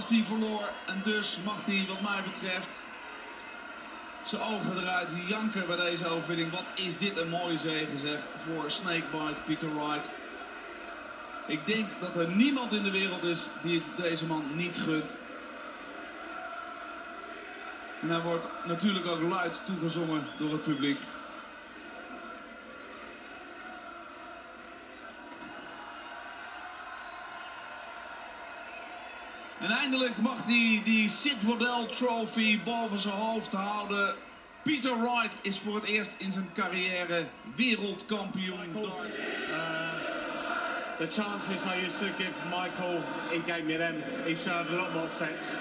zoals hij verloor. En dus mag hij, wat mij betreft, zijn ogen eruit janken bij deze overwinning. Wat is dit een mooie zege zeg voor Snakebite Peter Wright. Ik denk dat er niemand in de wereld is die het deze man niet gunt. En hij wordt natuurlijk ook luid toegezongen door het publiek. En eindelijk mag hij die Sid Waddell Trophy boven zijn hoofd houden. Peter Wright is voor het eerst in zijn carrière wereldkampioen. The chances I used to give Michael, he gave me them. He showed a lot more sense.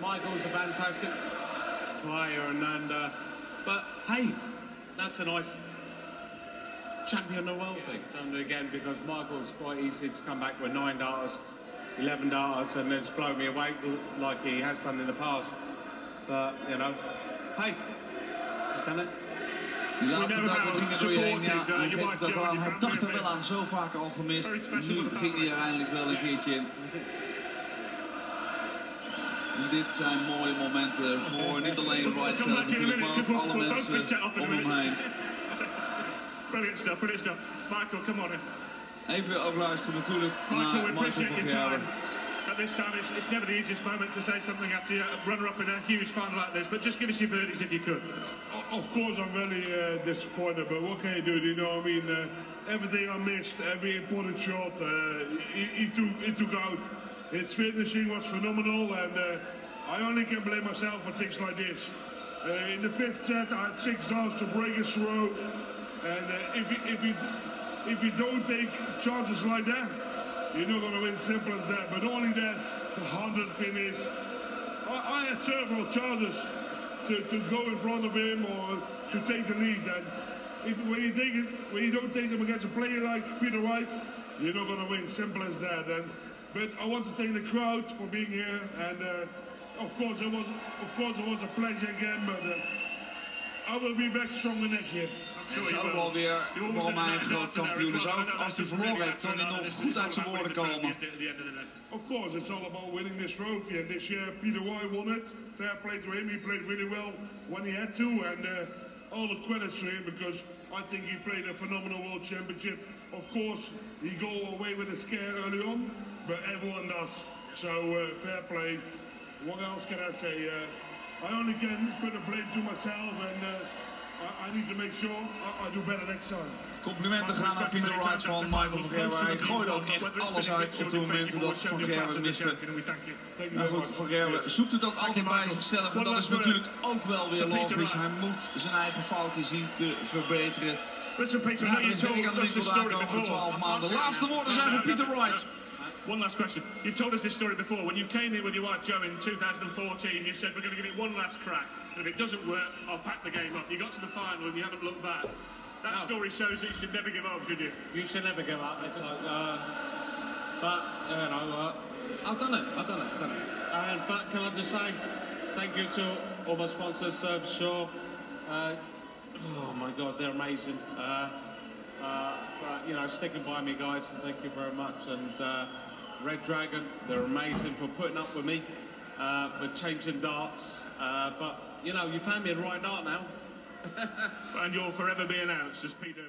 Michael's a fantastic player, and, uh, but hey, that's a nice champion of the world thing. Done again because Michael's quite easy to come back with nine darts, eleven darts, and then just blow me away like he has done in the past. But you know, hey, I've done it. Die laatste dagen know. gingen door je heen. Ja, uh, hij geeft might het ook join aan. your Hij dacht er wel aan, zo vaak al gemist. Nu ging hij er eindelijk wel een keertje in. Dit zijn mooie momenten voor niet alleen Wright zelf natuurlijk, maar ook alle mensen om hem heen. Brilliant stuff, brilliant stuff. Michael, come on in. Even ook luisteren natuurlijk Michael, we naar Michael appreciate van your Gerwen. At this time, it's, it's never the easiest moment to say something after a runner-up in a huge final like this, but just give us your verdicts if you could. Of course, I'm very uh, disappointed, but what can you do? You know, I mean, uh, everything I missed, every important shot, uh, he, he took he took out. His finishing was phenomenal, and uh, I only can blame myself for things like this. Uh, in the fifth set, I had six darts to break his throw, and uh, if you, if you if you don't take chances like that, you're not going to win. Simple as that. But only that, the hundred finish. I, I had several chances to, to go in front of him or to take the lead. And if, when you take it, when you don't take them against a player like Peter Wright, you're not going to win. Simple as that. And but I want to thank the crowd for being here, and uh, of course it was, of course it was a pleasure again. But uh, I will be back stronger next year. Is ook wel weer waarom hij een groot kampioen is. Ook als hij verloren heeft, kan hij nog goed uit zijn woorden komen. Of course, it's all about winning this trophy, and this year Peter Wright won it. Fair play to him. He played really well when he had to, and uh, all the credits to him because I think he played a phenomenal World Championship. Of course, he go away with a scare early on, but everyone does. So uh, fair play. What else can I say? Uh, I only can put the blame to myself, and uh, I, I need to make sure I, I do better next time. Complimenten gaan naar Peter Wright van Michael van Gerwen. Hij gooide ook echt alles uit op de momenten dat Van Gerwen miste. Maar goed. Van Gerwen zoekt het ook altijd bij zichzelf. En dat is natuurlijk ook wel weer logisch. Hij moet zijn eigen fouten zien te verbeteren. Listen, Peter, I Ja, know er you is told werk aan de winkel story aankomen before. 12 maanden. De laatste woorden zijn van Peter Wright. One last question. You've told us this story before. When you came here with your wife Jo in 2014, you said we're going to give it one last crack, and if it doesn't work, I'll pack the game up. You got to the final and you haven't looked back. That No. story shows that you should never give up, should you? You should never give up. It's like, uh, but you know, uh, I've done it. I've done it. I've done it. And but can I just say, thank you to all my sponsors, Shore. Uh, oh my God, they're amazing. Uh, uh, but you know, sticking by me, guys. And thank you very much. And uh, Red Dragon, they're amazing for putting up with me. Uh, with changing darts. Uh, but you know, you found me a right dart now. And you'll forever be announced as Peter.